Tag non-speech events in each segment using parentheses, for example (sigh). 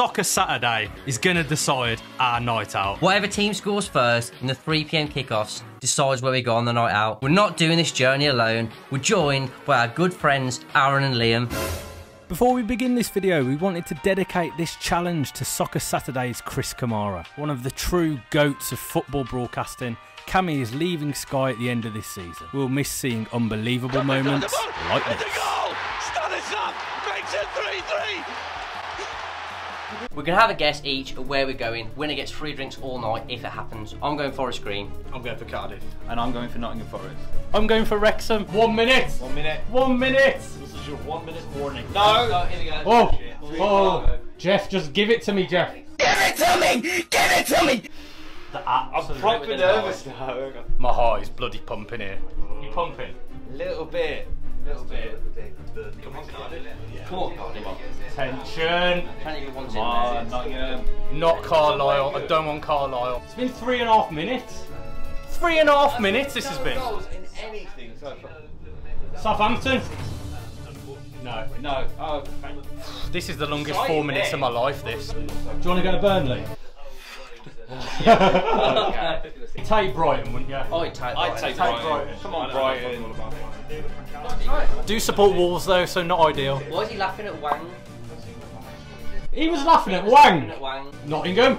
Soccer Saturday is going to decide our night out. Whatever team scores first in the 3pm kickoffs decides where we go on the night out. We're not doing this journey alone. We're joined by our good friends Aaron and Liam. Before we begin this video, we wanted to dedicate this challenge to Soccer Saturday's Chris Kamara, one of the true goats of football broadcasting. Cammy is leaving Sky at the end of this season. We'll miss seeing unbelievable moments like this. We're going to have a guess each of where we're going. Winner gets free drinks all night if it happens. I'm going for Forest Green. I'm going for Cardiff. And I'm going for Nottingham Forest. I'm going for Wrexham. One minute. One minute. One minute. This is your one minute warning. No! No, here we go. Oh, oh, Jeff, just give it to me, Jeff. Give it to me. Give it to me. The I'm absolute proper nervous now. My heart is bloody pumping here. You pumping? A little bit. Little bit. Come on, Cardiff. Come on, Tension. Apparently we want Come on, there. Nottingham. Not Carlisle. I don't want Carlisle. It's been three and a half minutes. Three and a half minutes this has been. Goals in anything so far. Southampton. No. No. Oh, This is the longest Sorry, four minutes mate. of my life, this. Do you want to go to Burnley? (laughs) (laughs) Take Brighton, wouldn't you? Oh, I'd take I'd take Brighton. Brighton. Come on, Brighton. Do support Wolves though, so not ideal. Why is he laughing at Wang? He was laughing at Laughing Wang. at Wang. Nottingham.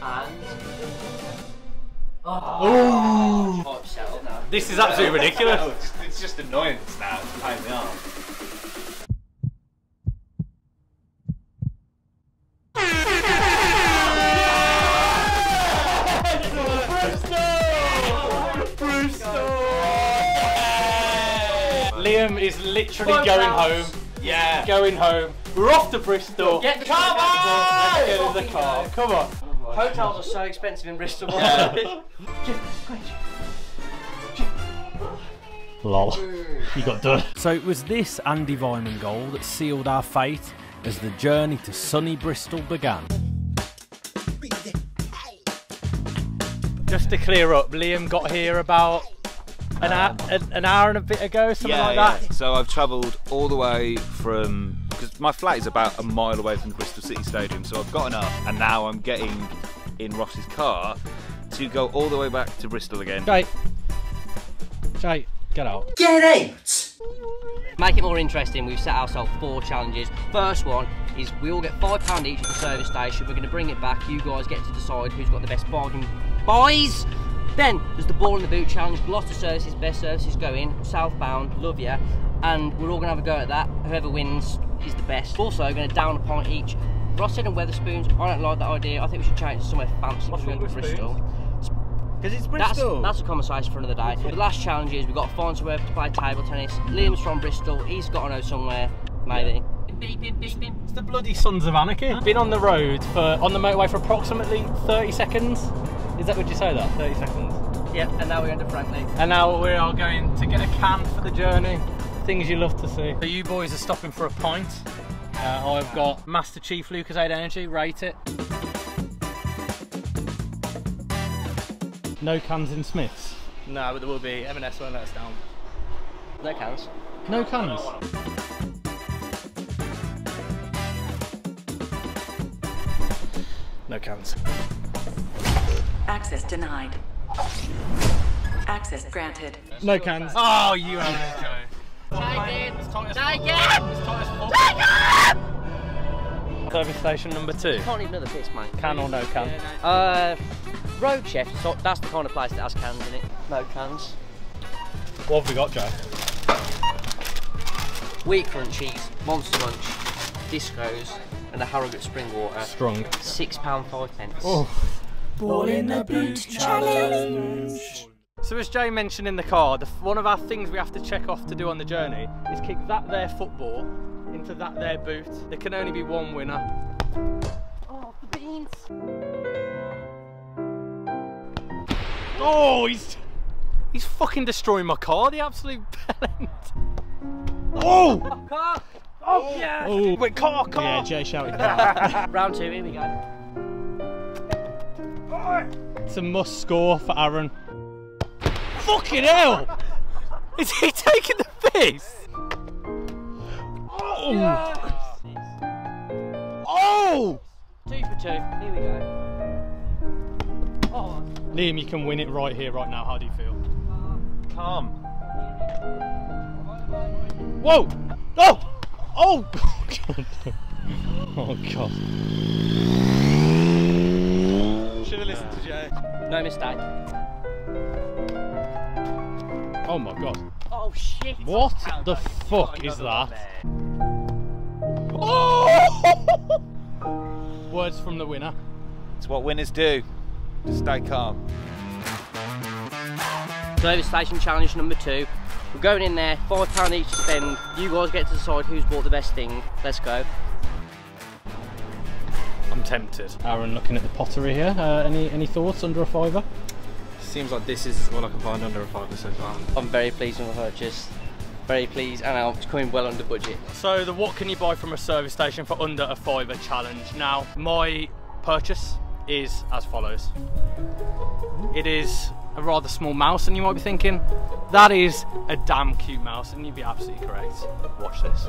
And. Oh, Ooh. I'm now. This is absolutely ridiculous. No, it's, (laughs) it's just annoyance now. It's a pain Liam is literally Come going Charles. home. Yeah. Going home. We're off to Bristol. Get the Come car. on! Get in the car. Come on. Hotels are so expensive in Bristol. (laughs) Lol. You got done. So it was this Andi Weimann goal that sealed our fate as the journey to sunny Bristol began. Just to clear up, Liam got here about an, um, hour, an hour and a bit ago, something yeah, like yeah. that. So I've travelled all the way from because my flat is about a mile away from the Bristol City Stadium. So I've gotten up and now I'm getting in Ross's car to go all the way back to Bristol again. Jay, Jay, get out. Get out. Make it more interesting, we've set ourselves four challenges. First one is we all get £5 each at the service station. We're going to bring it back. You guys get to decide who's got the best bargain. Boys! Then there's the ball in the boot challenge. Lots of services, best services going. Southbound, love ya. And we're all going to have a go at that. Whoever wins is the best. Also, going to down a pint each. Ross and Wetherspoons. I don't like that idea. I think we should change it to somewhere fancy. What's going to Bristol. Because it's That's, that's a conversation for another day. The last challenge is we've got to find somewhere to play table tennis. Liam's from Bristol, he's got to know somewhere, maybe. Beep, beep, beep, beep. It's the bloody Sons of Anarchy. Been on the road for on the motorway for approximately 30 seconds. Is that what you say that? 30 seconds. Yep, and now we're going to Franklin. And now we are going to get a can for the journey. Things you love to see. So you boys are stopping for a pint. Uh, I've got Master Chief Lucozade Energy, rate it. No cans in Smiths. No, but there will be. M&S won't let us down. No cans. No cans. No cans. Access denied. Access granted. No cans. Oh, you have it, Joe. Service station number two. Can't need another piss, mate. Can or no can? Uh, Roadchef, so that's the kind of place that has cans in it. No cans. What have we got, Joe? Wheat crunchies, Monster Munch, Discos, and a Harrogate Spring Water. Strong. £6 five pence. Oh. So as Jay mentioned in the car, the, one of our things we have to check off to do on the journey is kick that there football into that there boot. There can only be one winner. Oh, the beans! Oh, he's he's fucking destroying my car. The absolute (laughs) bellend. Oh! Car! Oh, oh yeah! Oh, wait, car, car. Yeah, Jay shouted. (laughs) Round two, here we go. It's a must score for Aaron. Fucking hell! (laughs) Is he taking the piss? Oh! Oh! Two for two. Here we go. Oh, Liam, you can win it right here, right now. How do you feel? Calm. Whoa! Oh! Oh! (laughs) oh God. Oh God! Should have listened to Jay. No mistake. Oh my God! Oh shit. What the fuck is that? Oh! (laughs) Words from the winner. It's what winners do. Just stay calm. Service station challenge number two. We're going in there, five pound each to spend. You guys get to decide who's bought the best thing. Let's go. I'm tempted. Aaron, looking at the pottery here. Uh, any any thoughts under a fiver? Seems like this is all I can find under a fiver so far. I'm very pleased with my purchase. Very pleased, and it's coming well under budget. So the what can you buy from a service station for under a fiver challenge. Now my purchase is as follows. It is a rather small mouse and you might be thinking, that is a damn cute mouse and you'd be absolutely correct. Watch this.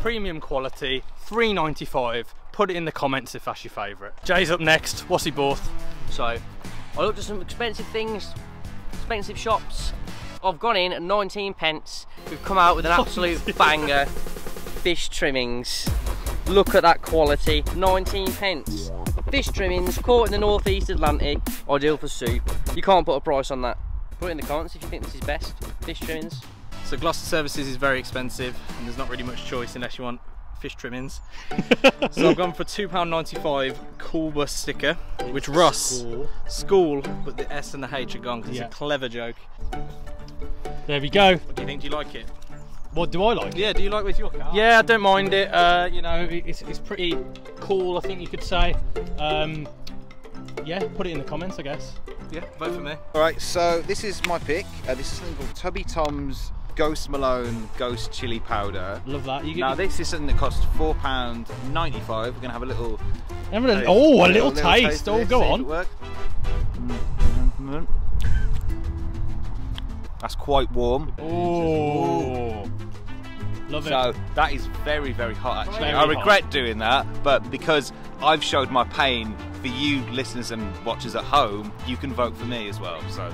Premium quality, 3.95. Put it in the comments if that's your favourite. Jay's up next. What's he bought? So, I looked at some expensive things, expensive shops. I've gone in at 19 pence. We've come out with an absolute (laughs) banger. Fish trimmings. Look at that quality. 19 pence. Fish trimmings caught in the northeast Atlantic. Ideal for soup. You can't put a price on that. Put it in the comments if you think this is best. Fish trimmings. So Gloucester Services is very expensive and there's not really much choice unless you want fish trimmings. (laughs) so I've gone for £2.95 cool bus sticker, which Russ, school, but the S and the H are gone because Yeah. it's a clever joke. There we go. What do you think? Do you like it? What do I like? Yeah, do you like with your car? Yeah, I don't mind it. Uh, you know, it's, it's pretty cool, I think you could say. Um, yeah, put it in the comments, I guess. Yeah, vote for me. All right, so this is my pick. Uh, this is something called Tubby Tom's Ghost Malone Ghost Chili Powder. Love that. You Now this is something that costs four pound ninety five. We're gonna have a little. Have a- oh, a little, little taste. of Oh, go on. That's quite warm. Oh, love it. So that is very, very hot actually. Very I hot. regret doing that, but because I've showed my pain for you listeners and watchers at home, you can vote for me as well. So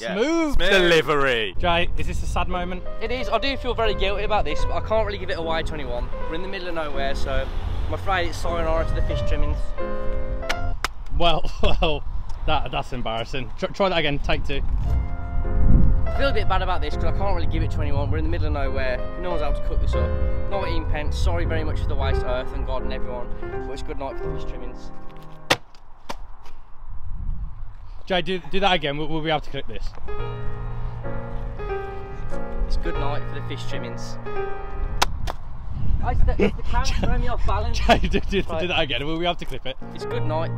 yeah. Smooth delivery. Jay, is this a sad moment? It is. I do feel very guilty about this, but I can't really give it away to anyone. We're in the middle of nowhere, so I'm afraid it's sayonara to the fish trimmings. Well, (laughs) well, that that's embarrassing. Try, try that again. Take two. I feel a bit bad about this because I can't really give it to anyone. We're in the middle of nowhere. No one's able to cook this up. 19 pence. Sorry very much for the waste, Earth and God and everyone. But it's good night for the fish trimmings. Jay, do, do that again. We'll, we'll be able to clip this. It's good night for the fish trimmings. It's the, it's the camera (laughs) throwing me off balance. Jay, do, do, Right. do that again. We'll be able to clip it. It's good night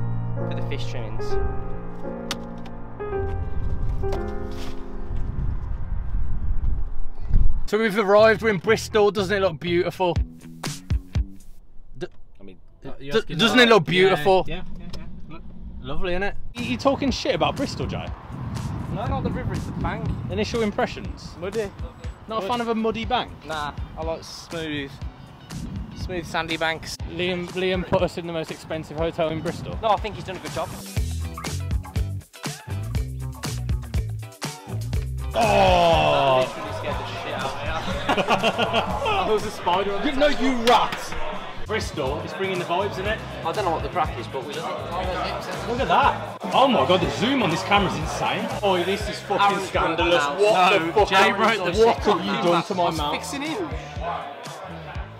for the fish trimmings. So we've arrived. We're in Bristol. Doesn't it look beautiful? I mean, doesn't it look beautiful? Yeah, yeah, yeah. Look. Lovely, isn't it? You talking shit about Bristol, Jay? No, not the river, it's the bank. Initial impressions. Muddy. Not a fan of a muddy bank. Nah, I like smooth, smooth sandy banks. Liam, Liam put us in the most expensive hotel in Bristol. No, I think he's done a good job. Oh! Literally scared the shit out of me. (laughs) I was a spider on the no, you rat! Bristol is bringing the vibes in it. I don't know what the crack is, but we look. Look at that. Oh my god, the zoom on this camera is insane. Oh, this is fucking Aaron's scandalous. What No, the fuck? Jay What broke the have you done to my mouth? Fixing him.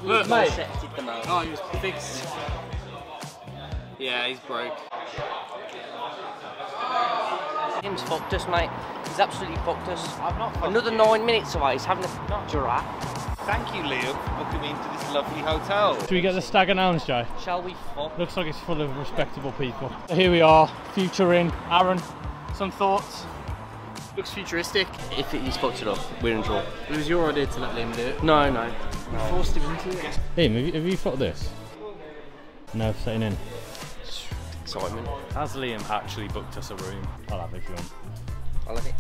Look, mate. Accepted the mouse. Oh, he was fixed. Yeah, he's broke. Tim's fucked us, mate. He's absolutely fucked us. I've not fucked Another you. nine minutes away. He's having a giraffe. Thank you, Liam, for booking me into this lovely hotel. Should we get the stag and hounds, Jay? Shall we fuck? Looks like it's full of respectable people. Here we are, Future Inn. Aaron, some thoughts? Looks futuristic. If he's fucked it up, we're in draw. It was your idea to let Liam do it. No, no. Forced him into it. Liam, have you, have you thought this? No, setting in. Excitement. Has Liam actually booked us a room? I'll have it if you want. I love it.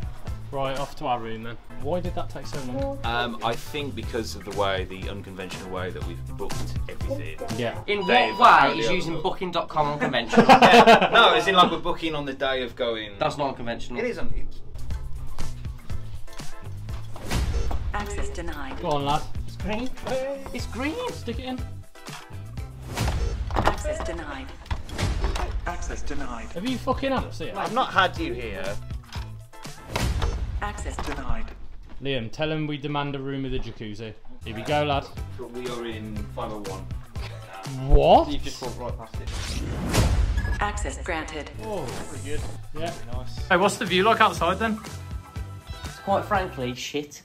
Right, off to our room then. Why did that take so long? Um, I think because of the way, the unconventional way that we've booked everything. Yeah. In Dave, what way earlier. is using booking.com unconventional? (laughs) no, as in like we're booking on the day of going. That's not unconventional. It is. Un- it's- Access denied. Go on, lad. It's green. It's green. Stick it in. Access denied. Access denied. Have you fucking had us here? I've not had you here. Access Denied. Liam, tell him we demand a room with a jacuzzi. Here we go, lad. But we are in 501. What? You've just walked right past it. Access granted. Oh, pretty good. Yeah. Nice. Hey, what's the view like outside then? Quite frankly, shit.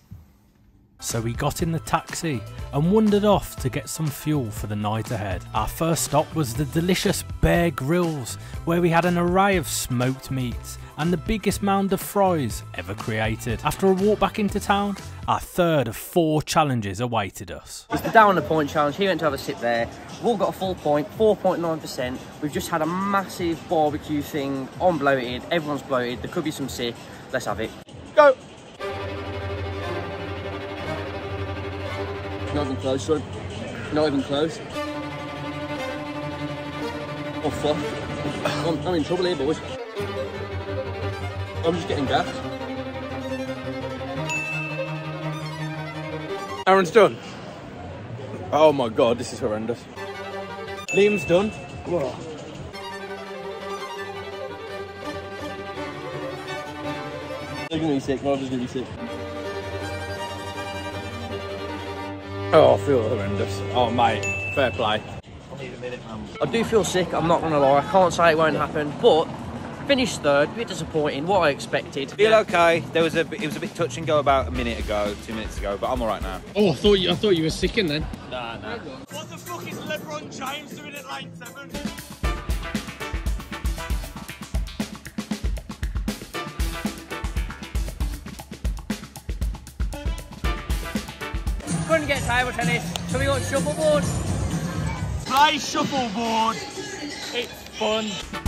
So we got in the taxi and wandered off to get some fuel for the night ahead. Our first stop was the delicious Bear Grills, where we had an array of smoked meats and the biggest mound of fries ever created. After a walk back into town, our third of four challenges awaited us. It's the down the point challenge. He went to have a sit there. We've all got a full point, 4.9%. We've just had a massive barbecue thing. I'm bloated. Everyone's bloated. There could be some sick. Let's have it. Go. Not even close, son. Not even close. Oh fuck. I'm, I'm in trouble here, boys. I'm just getting gassed. Aaron's done. Oh my god, this is horrendous. Liam's done. They're gonna be sick. Marvin's gonna be sick. Oh, I feel horrendous. Oh mate, fair play. I need a minute man. I do feel sick, I'm not gonna lie. I can't say it won't happen, but finished third, a bit disappointing, what I expected. Feel okay. There was a. bit- It was a bit touch and go about a minute ago, two minutes ago, but I'm all right now. Oh, I thought you, I thought you were sicking then. Nah, nah. What the fuck is LeBron James doing at lane seven? We couldn't get table tennis, so we got shuffleboard. Play shuffleboard. It's fun.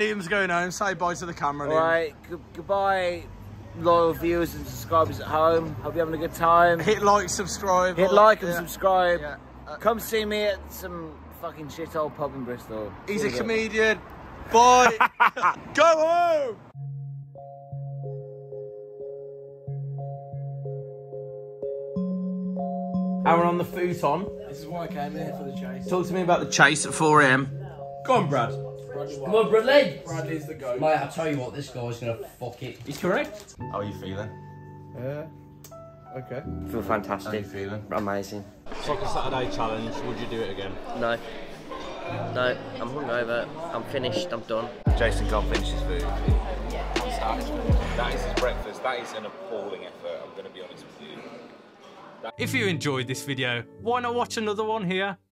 Liam's going home. Say bye to the camera. Liam. Alright, good, goodbye, loyal viewers and subscribers at home. Hope you're having a good time. Hit like, subscribe. Hit or- like and yeah. subscribe. Yeah. Uh, Come see me at some fucking shithole pub in Bristol. He's See a you later. comedian. Bye. (laughs) Go home. Aaron on the futon. This is why I came here for the chase. Talk to me about the chase at 4 am. Go on, Brad. Come on, Bradley. Bradley's the goat. Mate, I tell you what, this guy's gonna fuck it. He's correct. How are you feeling? Yeah. Okay. I feel fantastic. feeling? Amazing. Soccer Saturday challenge. Would you do it again? No. No, I'm hungover. I'm finished. I'm done. Jason can't finish his food. That is, that is his breakfast. That is an appalling effort. I'm going to be honest with you. If you enjoyed this video, why not watch another one here?